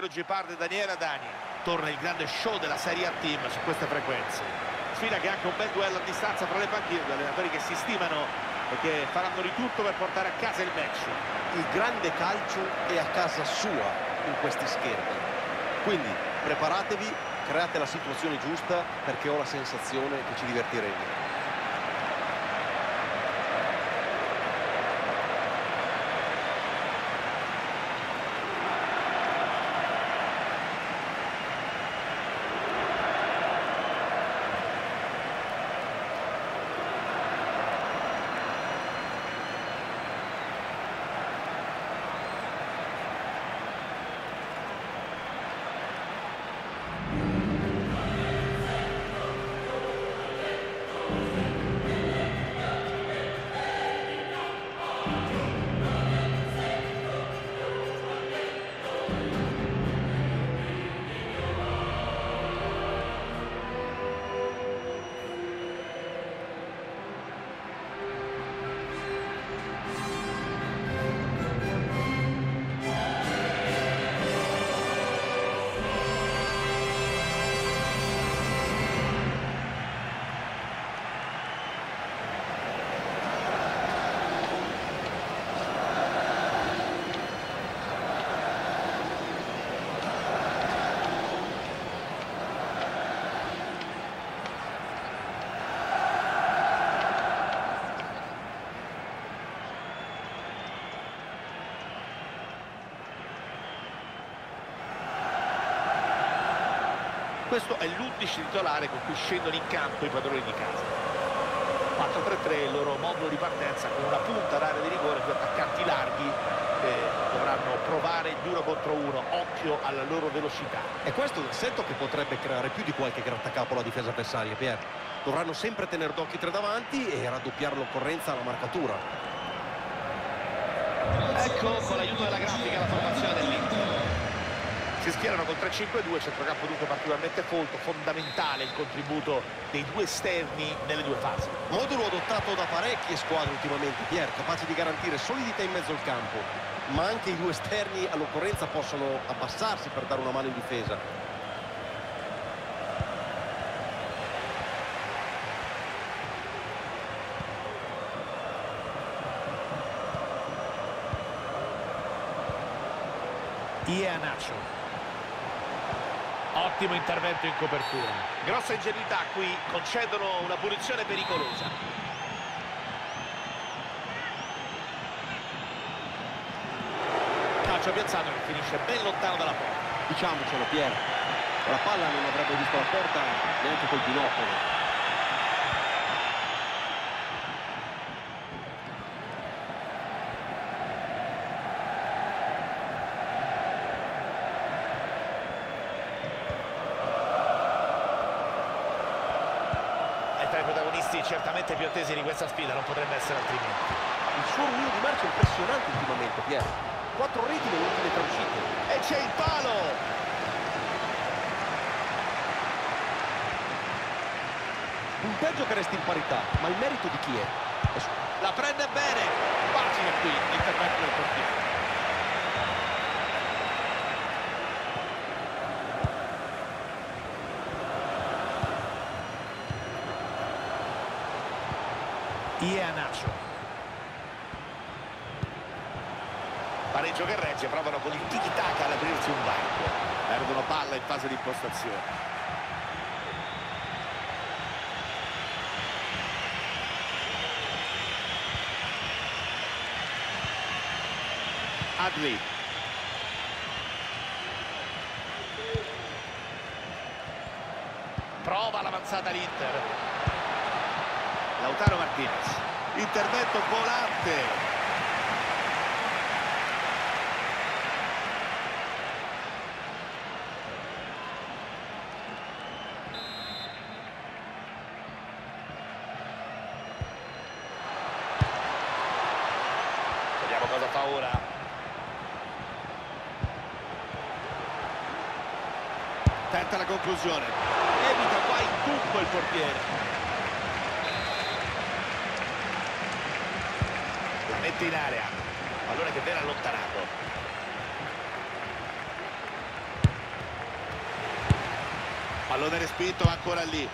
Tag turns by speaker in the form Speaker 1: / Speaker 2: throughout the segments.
Speaker 1: per Gepard Daniela Dani. Torna il grande show della Serie A Team su queste frequenze. Sfida che ha anche un bel duello a distanza tra le panchine, due allenatori che si stimano e che faranno di tutto per portare a casa il match.
Speaker 2: Il grande calcio è a casa sua in questi schermi. Quindi preparatevi, create la situazione giusta perché ho la sensazione che ci divertiremo.
Speaker 1: Questo è l'11 titolare con cui scendono in campo i padroni di casa. 4-3-3 il loro modulo di partenza con una punta d'area di rigore, due attaccanti larghi che dovranno provare il duro contro uno. Occhio alla loro velocità.
Speaker 2: E questo è un assetto che potrebbe creare più di qualche grattacapo alla difesa avversaria, Pier. Dovranno sempre tenere d'occhio tre davanti e raddoppiare l'occorrenza alla marcatura.
Speaker 1: Ecco con l'aiuto della grafica la formazione dell'Inter si schierano col 3-5-2, centrocampo dunque particolarmente folto, fondamentale il contributo dei due esterni nelle due fasi.
Speaker 2: Modulo adottato da parecchie squadre ultimamente, Pier, capace di garantire solidità in mezzo al campo, ma anche i due esterni all'occorrenza possono abbassarsi per dare una mano in difesa.
Speaker 1: Ianacho Ottimo intervento in copertura. Grossa ingenuità qui, concedono una punizione pericolosa. Calcio piazzato che finisce ben lontano dalla porta.
Speaker 2: Diciamocelo Piero, la palla non avrebbe visto la porta neanche col binocolo.
Speaker 1: certamente più attesi di questa sfida, non potrebbe essere altrimenti.
Speaker 2: Il suo ruolo di marcia è impressionante ultimamente, Piero. Quattro reti nelle ultime tre uscite.
Speaker 1: E c'è il palo!
Speaker 2: Un peggio che resta in parità, ma il merito di chi è?
Speaker 1: La prende bene! Facile qui l'intervento del portiere. Ianacio. Pareggio che regge, provano con il tiki-taka ad aprirsi un varco. Perdono palla in fase di impostazione. Adli. Prova l'avanzata l'Inter. Lautaro Martinez. Intervento volante. Vediamo cosa fa ora. Tenta la conclusione evita qua in tutto il portiere mette in area. Pallone che viene allontanato. Pallone respinto ancora lì.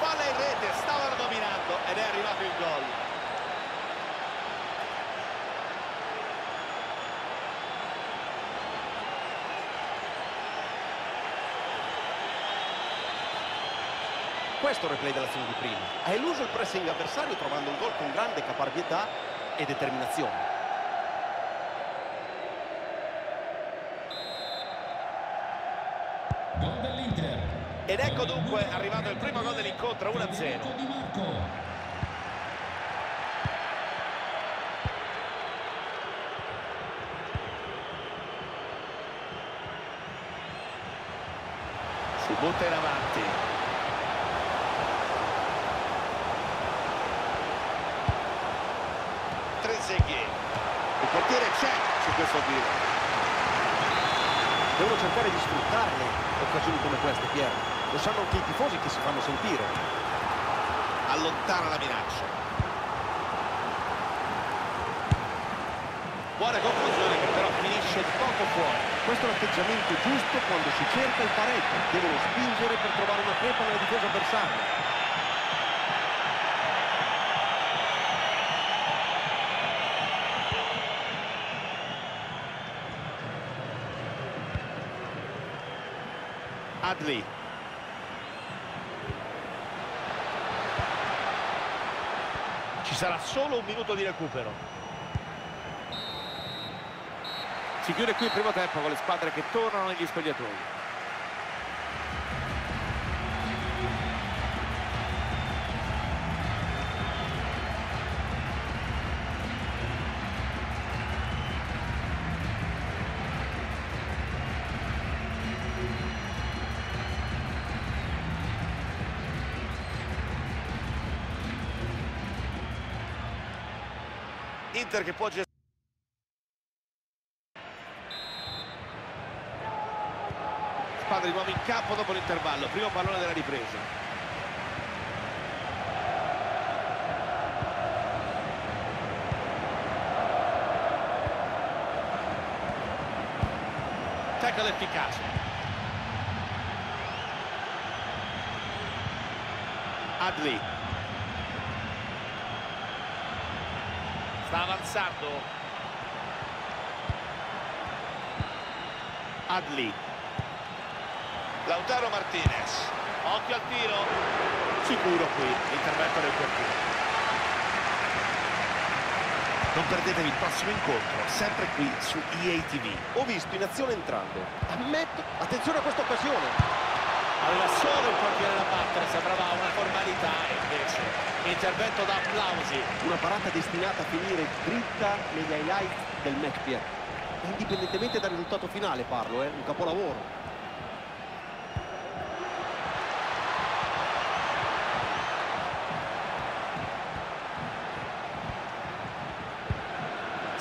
Speaker 1: Palla in rete stavano dominando ed è arrivato il gol.
Speaker 2: Questo replay dell'azione di prima. Ha eluso il pressing avversario trovando un gol con grande caparbietà e determinazione.
Speaker 1: Ed ecco dunque arrivato il primo gol dell'incontro 1-0. Si butta in avanti. Trezeguet. Il portiere c'è su questo tiro.
Speaker 2: Devono cercare di sfruttarle occasioni come queste, Piero. Lo sanno anche i tifosi che si fanno sentire.
Speaker 1: Allontana la minaccia. Buona conclusione che però finisce poco fuori.
Speaker 2: Questo è l'atteggiamento giusto quando si cerca il pareggio. Devono spingere per trovare una crepa nella difesa avversaria.
Speaker 1: Adli. Ci sarà solo un minuto di recupero. Si chiude qui il primo tempo con le squadre che tornano negli spogliatoi. Inter che può gestire squadra di nuovo in campo dopo l'intervallo primo pallone della ripresa. Tackle efficace. Adli sta avanzando. Adli. Lautaro Martinez. Occhio al tiro. Sicuro qui l'intervento del portiere non perdetevi il prossimo incontro sempre qui su EA TV
Speaker 2: Ho visto in azione entrambe. Ammetto, attenzione a questa occasione.
Speaker 1: Aveva solo il portiere da battere sembrava una formalità e invece intervento da applausi
Speaker 2: Una parata destinata a finire dritta negli highlights del Piero. Indipendentemente dal risultato finale parlo, eh? un capolavoro.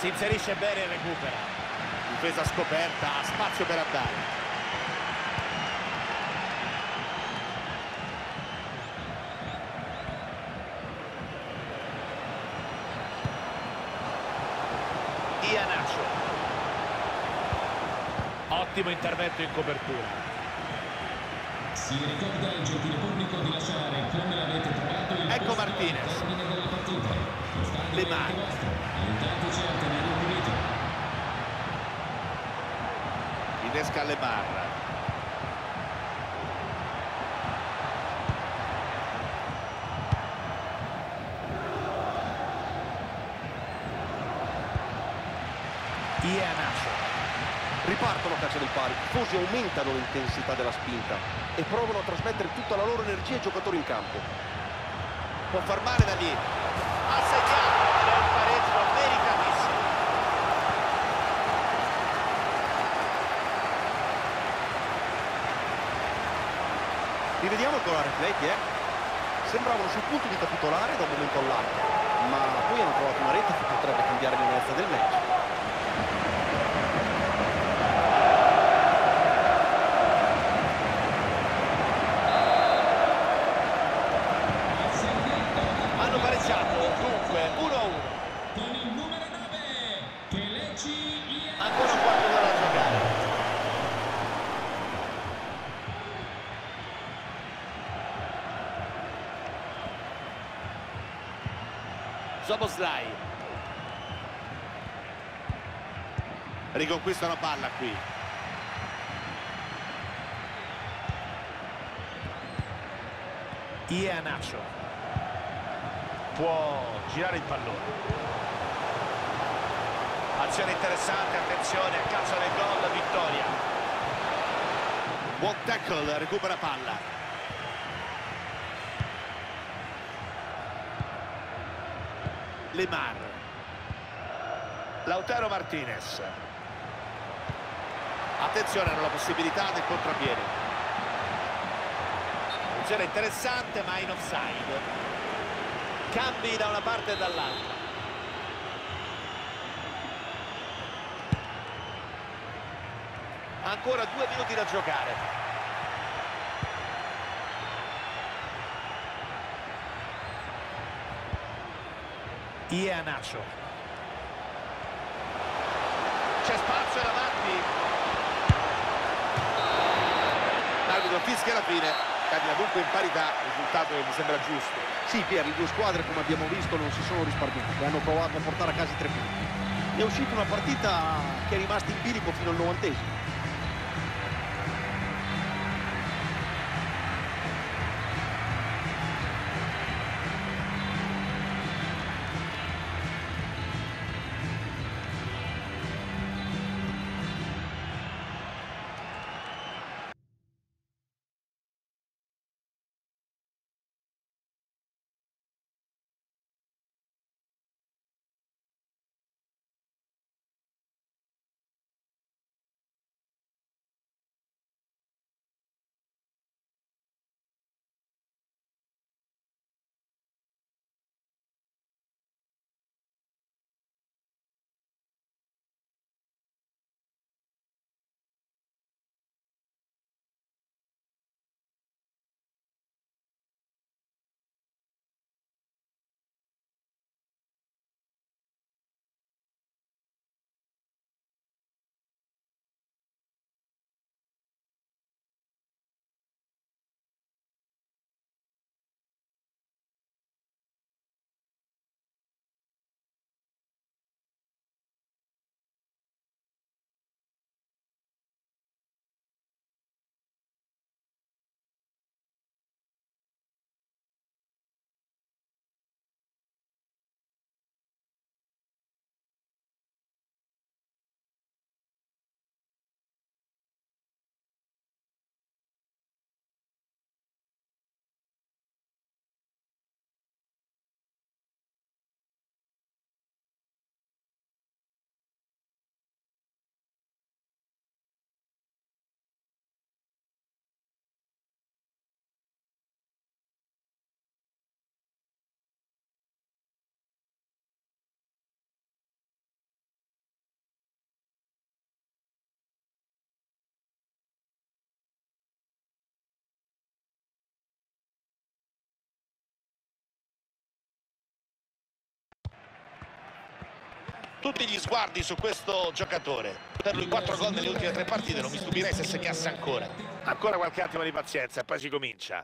Speaker 1: si inserisce bene e recupera difesa scoperta spazio per andare Ianacio ottimo intervento in copertura
Speaker 3: Si ricorda il gentile pubblico di lasciare come l'avete trovato il
Speaker 1: Ecco Martinez.
Speaker 3: termine
Speaker 1: Le mani.
Speaker 3: Aiutateci a tenere pulito.
Speaker 1: innesca le barra Ianacio
Speaker 2: Ripartono a caccia del pari, i tifosi aumentano l'intensità della spinta e provano a trasmettere tutta la loro energia ai giocatori in campo.
Speaker 1: può far male da lì ha segnato è un pareggio meritatissimo
Speaker 2: Rivediamo il replay, eh? Sembravano sul punto di capitolare da un momento all'altro, ma poi hanno trovato una rete che potrebbe cambiare l'inerzia del match.
Speaker 1: hanno pareggiato dunque 1-1
Speaker 3: Con il numero 9, Kelechi Iheanacho.
Speaker 1: ancora un quarto d'ora da giocare Zoboslai. Riconquista la palla qui. Ianacio può girare il pallone. Azione interessante attenzione a calcio del gol vittoria. Buon tackle recupera palla Lemar. Lautaro Martinez. Attenzione alla possibilità del contropiede funzione interessante ma in offside. Cambi da una parte e dall'altra. Ancora due minuti da giocare Ianacio c'è spazio davanti l'arbitro fischia alla fine cambia dunque in parità risultato che mi sembra giusto.
Speaker 2: Sì Pier, le due squadre come abbiamo visto non si sono risparmiate hanno provato a portare a casa i tre punti. È uscita una partita che è rimasta in bilico fino al novantesimo
Speaker 1: tutti gli sguardi su questo giocatore. Per lui 4 gol nelle ultime tre partite non mi stupirei se segnasse ancora. Ancora qualche attimo di pazienza e poi si comincia.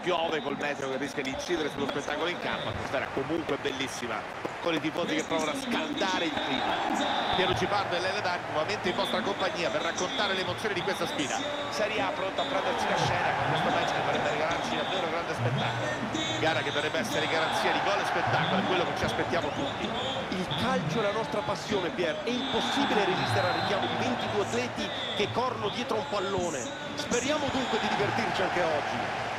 Speaker 1: Piove col meteo che rischia di incidere sullo spettacolo in campo atmosfera comunque bellissima con i tifosi che provano a scaldare il clima. Piero Cipardo e Lele D'Arco nuovamente in vostra compagnia per raccontare le emozioni di questa sfida. Serie A pronta a prendersi la scena con questo match che potrebbe regalarci davvero grande spettacolo. Gara che dovrebbe essere garanzia di gol e spettacolo è quello che ci aspettiamo tutti.
Speaker 2: Il calcio è la nostra passione Pier. È impossibile resistere al richiamo di 22 atleti che corrono dietro un pallone. Speriamo dunque di divertirci anche oggi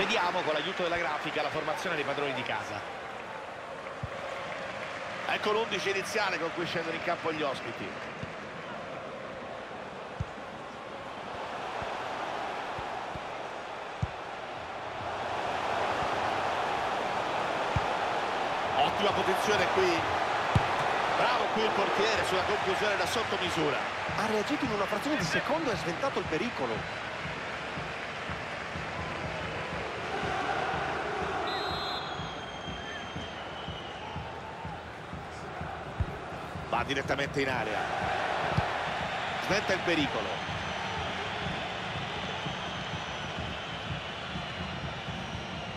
Speaker 1: Vediamo con l'aiuto della grafica la formazione dei padroni di casa. Ecco l'11 iniziale con cui scendono in campo gli ospiti. Ottima posizione qui. Bravo qui il portiere sulla conclusione da sottomisura.
Speaker 2: Ha reagito in una frazione di secondo e ha sventato il pericolo.
Speaker 1: direttamente in area. Smetta il pericolo.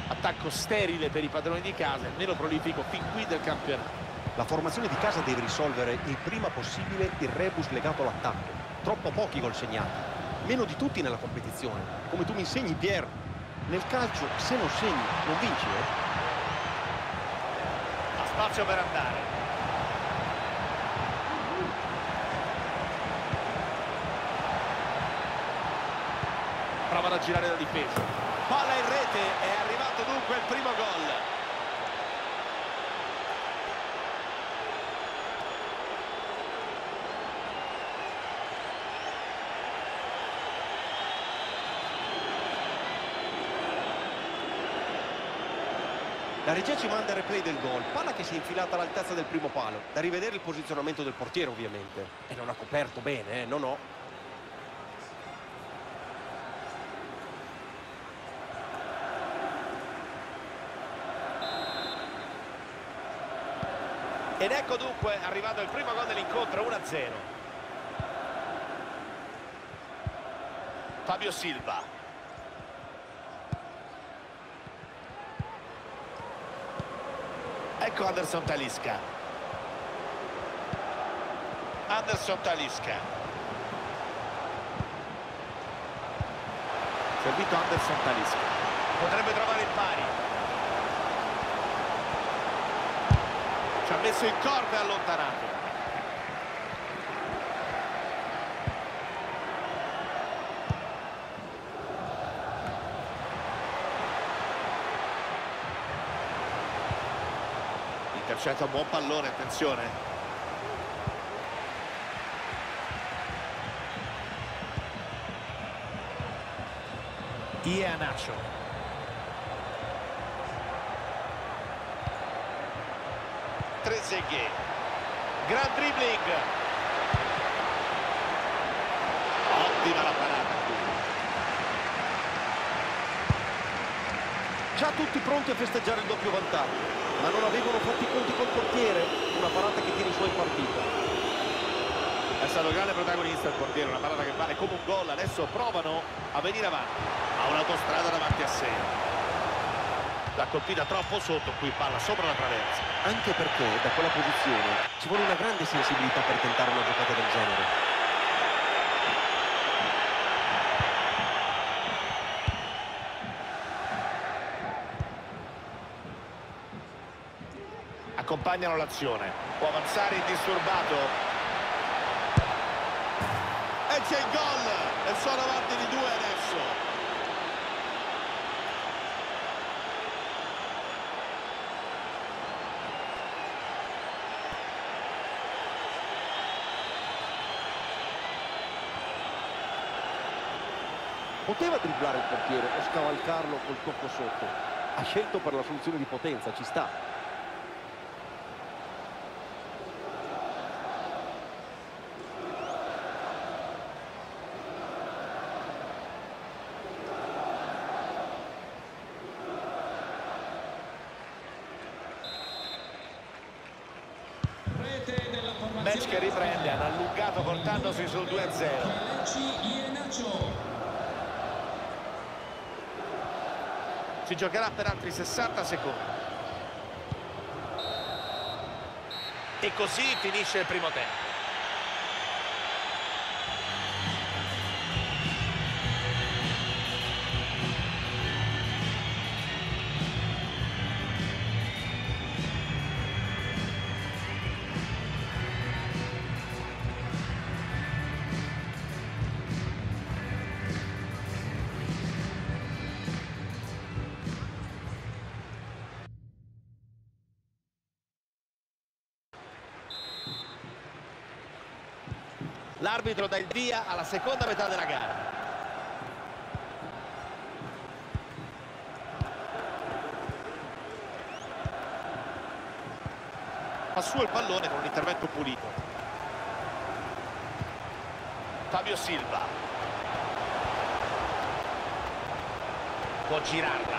Speaker 1: Attacco sterile per i padroni di casa e meno prolifico fin qui del campionato.
Speaker 2: La formazione di casa deve risolvere il prima possibile il rebus legato all'attacco. Troppo pochi gol segnati. Meno di tutti nella competizione. Come tu mi insegni Pier nel calcio se non segni non vinci eh?
Speaker 1: ha spazio per andare. Girare la difesa. Palla in rete, è arrivato dunque il primo gol.
Speaker 2: La regia ci manda il replay del gol, palla che si è infilata all'altezza del primo palo. Da rivedere il posizionamento del portiere ovviamente. E non ha coperto bene, eh? no no.
Speaker 1: Ed ecco dunque arrivato il primo gol dell'incontro 1-0. Fabio Silva. Ecco Anderson Talisca. Anderson Talisca. Servito Anderson Talisca. Potrebbe trovare il pari. Ha messo in corda e allontanato. Intercetta un buon pallone, attenzione. Ianacho. Trezeguet. Gran dribbling. Ottima la parata.
Speaker 2: Già tutti pronti a festeggiare il doppio vantaggio, ma non avevano fatto i conti col portiere. Una parata che tiene i suoi partita.
Speaker 1: È stato grande protagonista il portiere, una parata che vale come un gol. Adesso provano a venire avanti. Ha un'autostrada davanti a sé. L'ha colpita troppo sotto, qui palla sopra la traversa.
Speaker 2: Anche perché da quella posizione ci vuole una grande sensibilità per tentare una giocata del genere.
Speaker 1: Accompagnano l'azione. Può avanzare indisturbato. E c'è il gol! E sono avanti di due adesso.
Speaker 2: Poteva dribblare il portiere o scavalcarlo col tocco sotto. Ha scelto per la soluzione di potenza, ci sta.
Speaker 3: Rete della formazione.
Speaker 1: Match che riprende, hanno allungato portandosi sul 2-0.
Speaker 3: Lecci Iheanacho.
Speaker 1: Si giocherà per altri 60 secondi. E così finisce il primo tempo. L'arbitro dà il via alla seconda metà della gara. Fa su il pallone con un intervento pulito. Fabio Silva. Può girarla.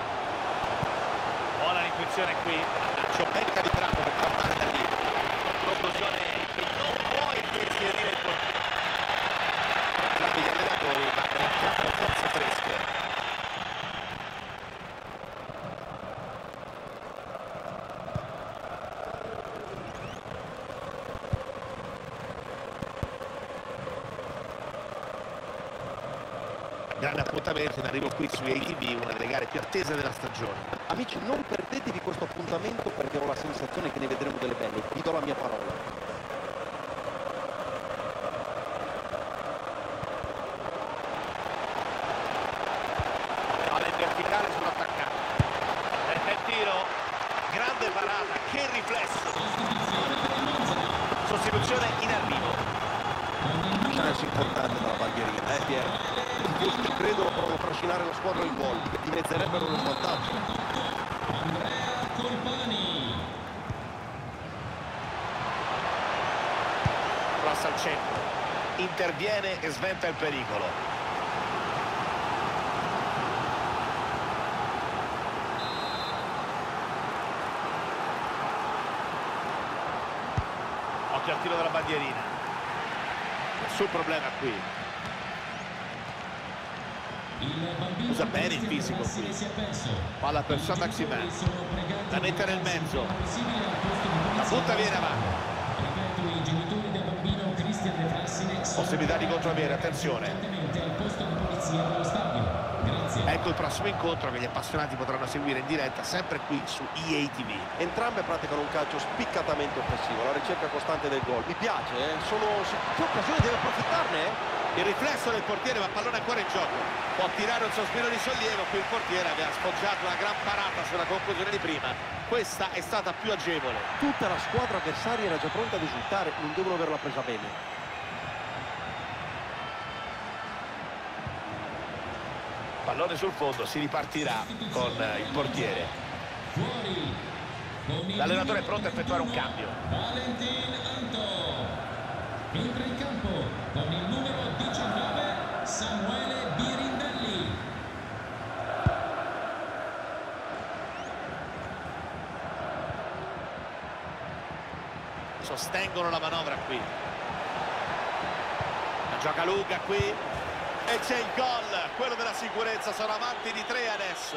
Speaker 1: Buona l'intuizione qui. Annaccio becca di tratto per partire da lì. Conclusione che non può impensierire il portiere. Entrambi gli allenatori vanno in campo a forze fresche. Appuntamento in arrivo qui su ATV, una delle gare più attese della stagione.
Speaker 2: Amici, non perdetevi questo appuntamento perché ho la sensazione che ne vedremo delle belle. Vi do la mia parola.
Speaker 1: Verticale sull'attaccante. E il tiro, grande parata, che riflesso. Sostituzione in arrivo.
Speaker 2: Chance importante dalla bandierina, eh Pier? Io credo provano a trascinare la squadra al gol, dimezzerebbero lo svantaggio.
Speaker 3: Andrea Colpani.
Speaker 1: Cross al centro. Interviene e sventa il pericolo. Occhio al tiro della bandierina. Nessun problema qui.
Speaker 3: Il bambino
Speaker 1: Usa bene il fisico qui. Palla per San Maximin.
Speaker 3: Di
Speaker 1: mettere nel mezzo. La butta viene avanti. Possibilità di
Speaker 3: andare
Speaker 1: attenzione. Ecco il prossimo incontro che gli appassionati potranno seguire in diretta sempre qui su EA TV.
Speaker 2: Entrambe praticano un calcio spiccatamente offensivo, la ricerca costante del gol. Mi piace, eh? Sono... Che occasione deve approfittarne, eh?
Speaker 1: Il riflesso del portiere ma pallone ancora in gioco. Può tirare un sospiro di sollievo, qui il portiere aveva sfoggiato una gran parata sulla conclusione di prima. Questa è stata più agevole.
Speaker 2: Tutta la squadra avversaria era già pronta ad esultare, non devono averla presa bene.
Speaker 1: Pallone sul fondo, si ripartirà con il portiere. L'allenatore è pronto a effettuare un
Speaker 3: 21,
Speaker 1: cambio.
Speaker 3: Valentin Anto. Entra in campo
Speaker 1: Sostengono la manovra qui. La gioca lunga qui. E c'è il gol, quello della sicurezza. Sono avanti di tre adesso.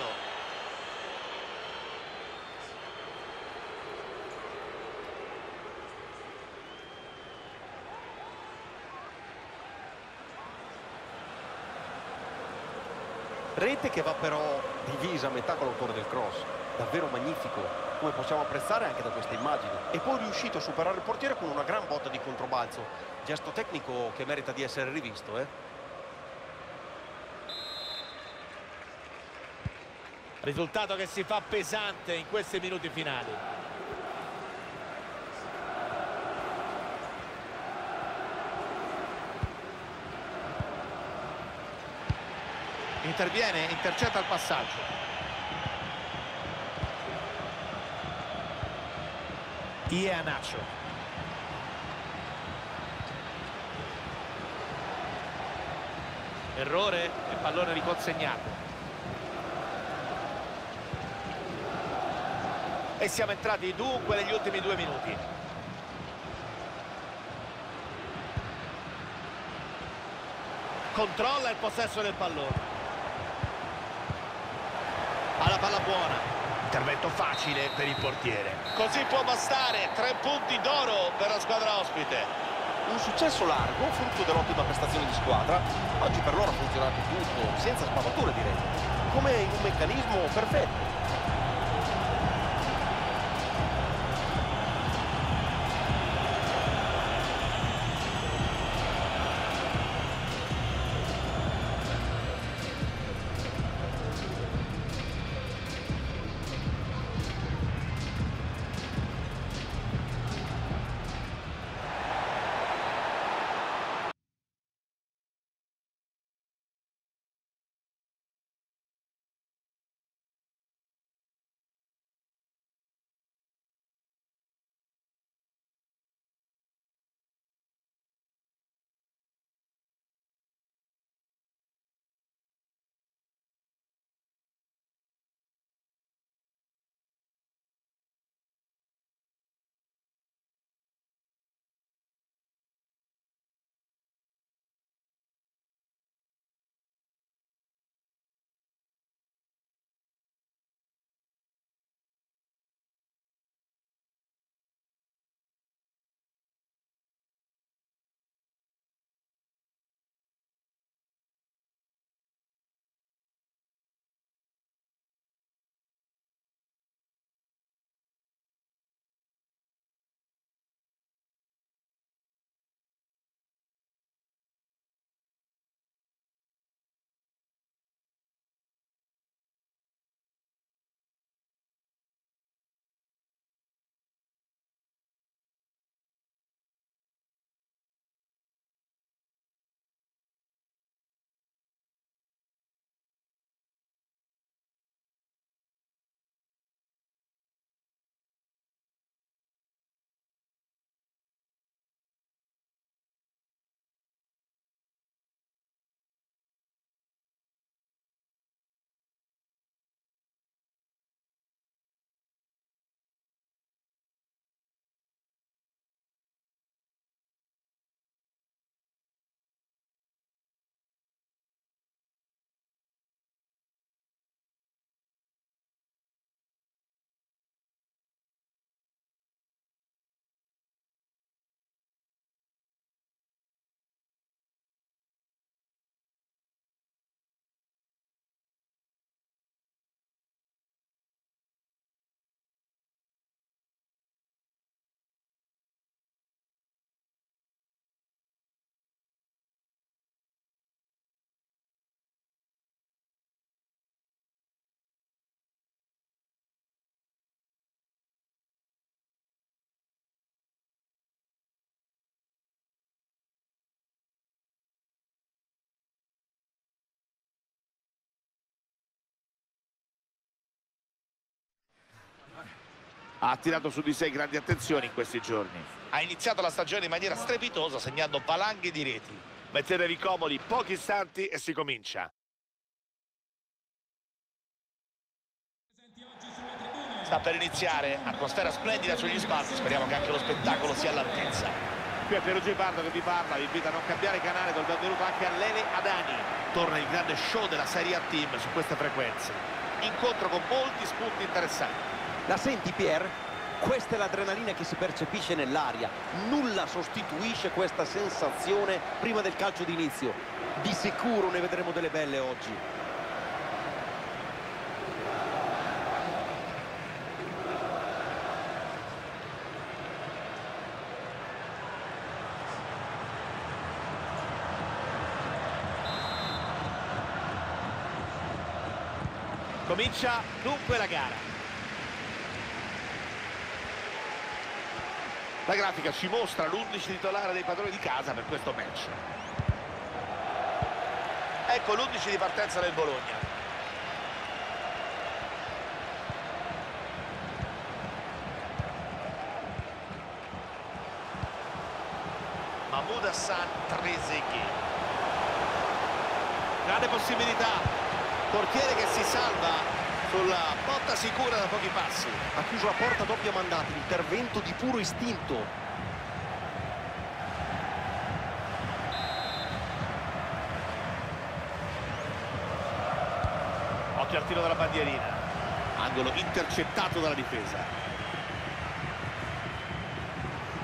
Speaker 2: Rete che va però divisa a metà con l'autore del cross. Davvero magnifico, come possiamo apprezzare anche da queste immagini. E poi riuscito a superare il portiere con una gran botta di controbalzo. Gesto tecnico che merita di essere rivisto, eh?
Speaker 1: Risultato che si fa pesante in questi minuti finali. Interviene, intercetta il passaggio. Iea Nacho. Errore e pallone riconsegnato. E siamo entrati dunque negli ultimi due minuti. Controlla il possesso del pallone. Ha la palla buona. Intervento facile per il portiere. Così può bastare. Tre punti d'oro per la squadra ospite.
Speaker 2: Un successo largo, frutto dell'ottima prestazione di squadra. Oggi per loro ha funzionato tutto, senza spavature direi. Come in un meccanismo perfetto.
Speaker 1: Ha attirato su di sé grandi attenzioni in questi giorni. Ha iniziato la stagione in maniera strepitosa segnando valanghe di reti. Mettetevi comodi, pochi istanti e si comincia. Sta per iniziare, atmosfera splendida sugli spazi, speriamo che anche lo spettacolo sia all'altezza. Qui è Piero Gepardo che vi parla, vi invita a non cambiare canale, do il benvenuto anche a Lele Adani. Torna il grande show della Serie A Team su queste frequenze. Incontro con molti spunti interessanti.
Speaker 2: La senti Pier? Questa è l'adrenalina che si percepisce nell'aria. Nulla sostituisce questa sensazione prima del calcio d'inizio. Di sicuro ne vedremo delle belle oggi.
Speaker 1: Comincia dunque la gara. La grafica ci mostra l'11 titolare dei padroni di casa per questo match. Ecco l'11 di partenza del Bologna. Mahmoud Hassan Trezeguet. Grande possibilità. Portiere che si salva sulla botta sicura da pochi passi.
Speaker 2: Ha chiuso la porta doppia mandata, intervento di puro istinto.
Speaker 1: Occhio al tiro della bandierina. Angolo intercettato dalla difesa.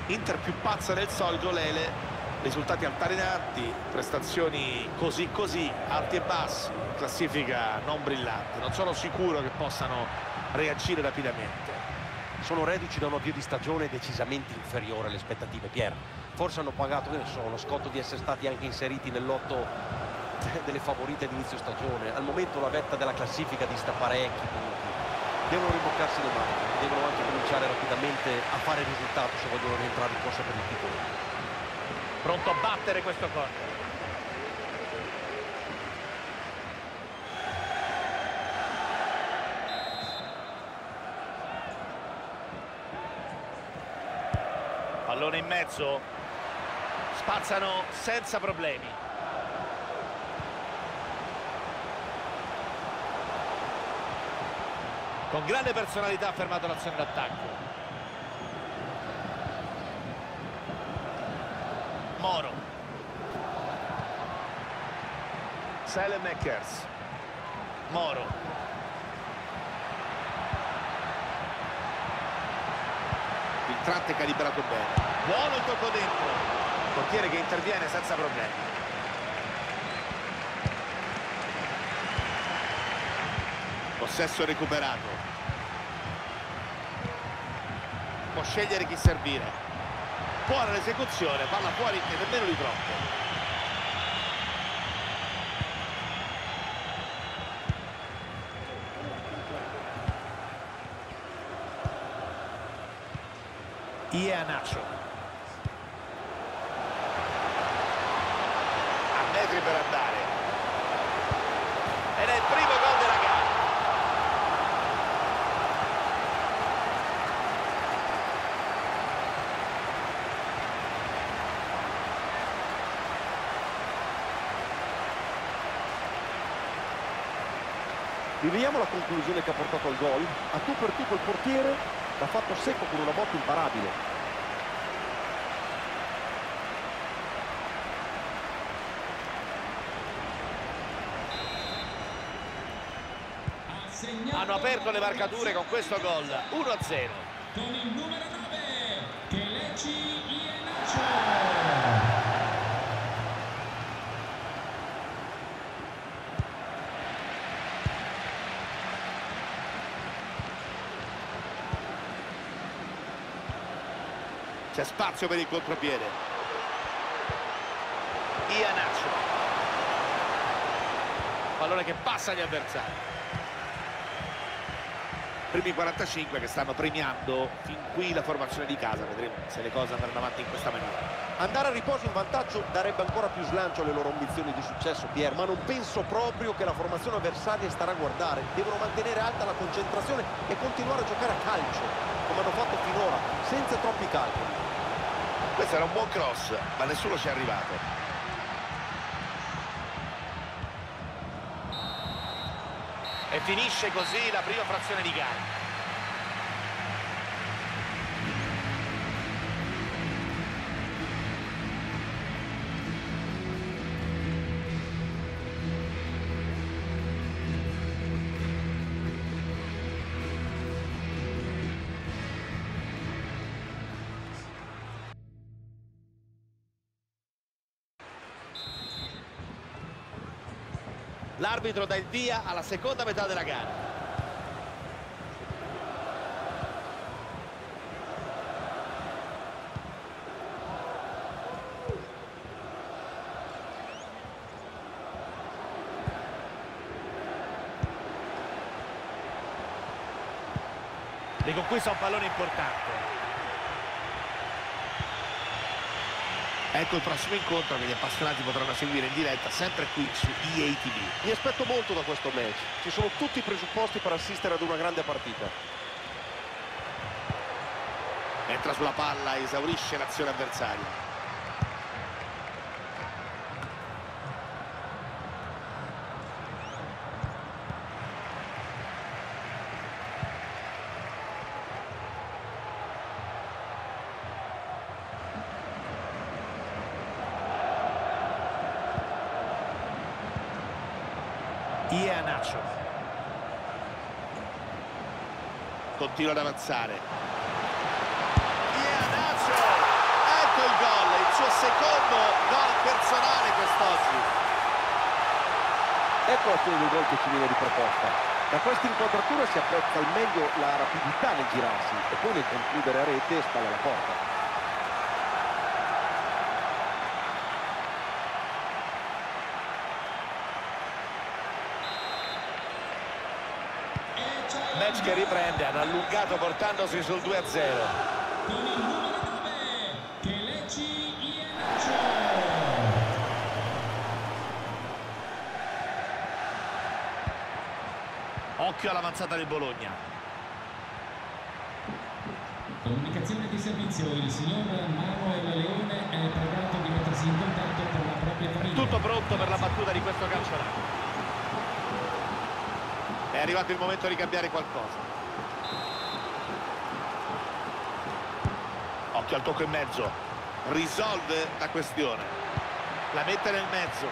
Speaker 1: Inter più pazza del solito Lele. Risultati altalenanti, prestazioni così così, alti e bassi, classifica non brillante. Non sono sicuro che possano reagire rapidamente.
Speaker 2: Sono reduci da un avvio di stagione decisamente inferiore alle aspettative. Pier, forse hanno pagato, che ne so, lo scotto di essere stati anche inseriti nell'otto delle favorite d'inizio stagione. Al momento la vetta della classifica dista parecchi punti. Devono rimboccarsi le maniche, devono anche cominciare rapidamente a fare risultato se vogliono rientrare in corsa per il titolo.
Speaker 1: Pronto a battere questo corner. Pallone in mezzo. Spazzano senza problemi. Con grande personalità ha fermato l'azione d'attacco. Moro. Selemakers. Moro. Filtrante calibrato bene. Buono il tocco dentro. Portiere che interviene senza problemi. Possesso recuperato. Può scegliere chi servire buona l'esecuzione palla fuori e nemmeno di troppo. Ianacho a metri per andare ed è il primo gol della gara
Speaker 2: Rivediamo la conclusione che ha portato al gol. A tu per tu col portiere l'ha fatto secco con una botta imparabile.
Speaker 1: Hanno aperto le marcature con questo gol 1-0.
Speaker 3: Con il numero 9, Kelechi Iheanacho.
Speaker 1: C'è spazio per il contropiede. Ianacho. Pallone che passa agli avversari. Primi 45 che stanno premiando fin qui la formazione di casa. Vedremo se le cose andranno avanti in questa maniera.
Speaker 2: Andare a riposo in vantaggio darebbe ancora più slancio alle loro ambizioni di successo, Pier, ma non penso proprio che la formazione avversaria starà a guardare. Devono mantenere alta la concentrazione e continuare a giocare a calcio. Come hanno fatto finora, senza troppi calcoli.
Speaker 1: Questo era un buon cross, ma nessuno ci è arrivato. E finisce così la prima frazione di gara. L'arbitro dà il via alla seconda metà della gara. Riconquista un pallone importante. Ecco il prossimo incontro che gli appassionati potranno seguire in diretta sempre qui su EA TV.
Speaker 2: Mi aspetto molto da questo match. Ci sono tutti i presupposti per assistere ad una grande partita.
Speaker 1: Entra sulla palla, esaurisce l'azione avversaria. Ianacho. Continua ad avanzare. Ianacho! Ecco il gol, il suo secondo gol personale quest'oggi.
Speaker 2: Ecco la fine del gol che ci viene riproposta. Da questa inquadratura si apprezza al meglio la rapidità nel girarsi e poi nel concludere a rete e spalla alla porta.
Speaker 1: Match che riprende, hanno allungato portandosi sul 2-0.
Speaker 3: Con il numero 9, Kelechi Iheanacho.
Speaker 1: Occhio all'avanzata del Bologna.
Speaker 3: Comunicazione di servizio, il signor Manuel Leone è pregato di mettersi in contatto con la propria famiglia.
Speaker 1: Tutto pronto per la battuta di questo calciolato. Arrivato il momento di cambiare qualcosa. Occhio al tocco in mezzo. Risolve la questione. La mette nel mezzo.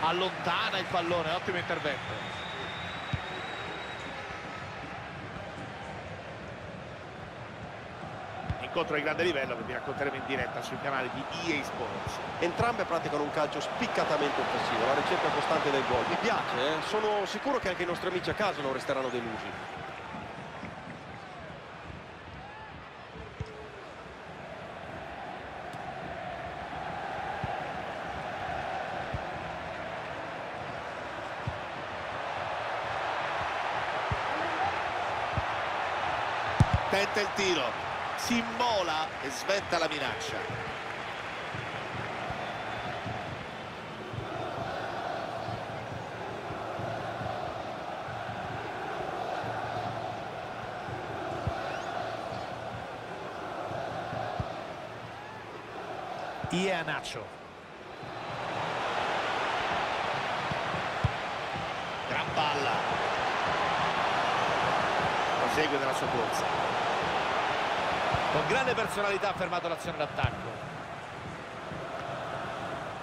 Speaker 1: Allontana il pallone. Ottimo intervento. Incontro di grande livello che vi racconteremo in diretta sui canali di EA Sports.
Speaker 2: Entrambe praticano un calcio spiccatamente offensivo, la ricerca costante del gol. Mi piace, eh? sono sicuro che anche i nostri amici a casa non resteranno delusi.
Speaker 1: Tenta il tiro, si immola e sventa la minaccia. Ianacho. Gran palla. Prosegue nella sua corsa. Con grande personalità ha fermato l'azione d'attacco.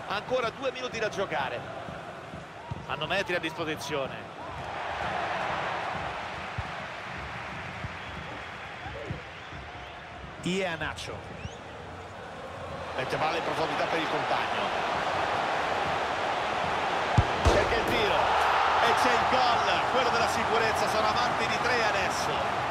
Speaker 1: Ancora due minuti da giocare. Hanno metri a disposizione. Ianacho. Mette palla in profondità per il compagno. Cerca il tiro. E c'è il gol. Quello della sicurezza. Sono avanti di tre adesso.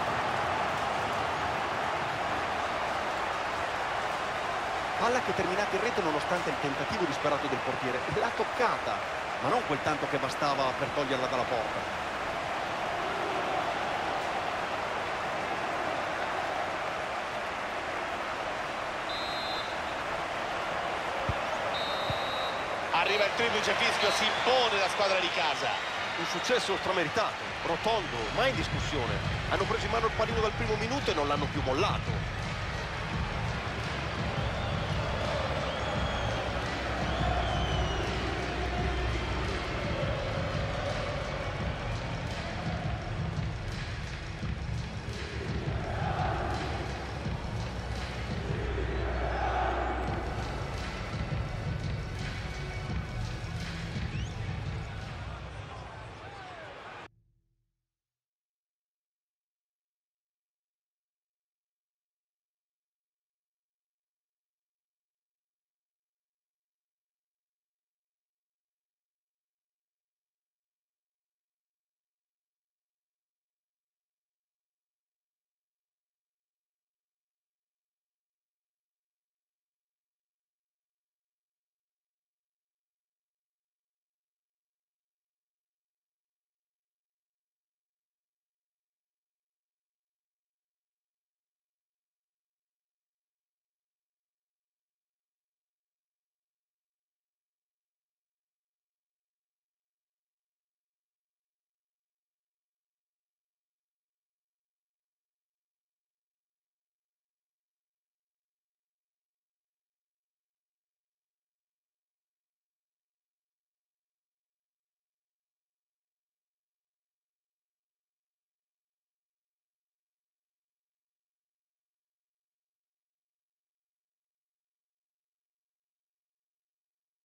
Speaker 2: Palla che è terminata in rete nonostante il tentativo disperato del portiere. L'ha toccata, ma non quel tanto che bastava per toglierla dalla porta.
Speaker 1: Arriva il triplice fischio, si impone la squadra di casa.
Speaker 2: un successo strameritato, rotondo, mai in discussione. Hanno preso in mano il pallino dal primo minuto e non l'hanno più mollato.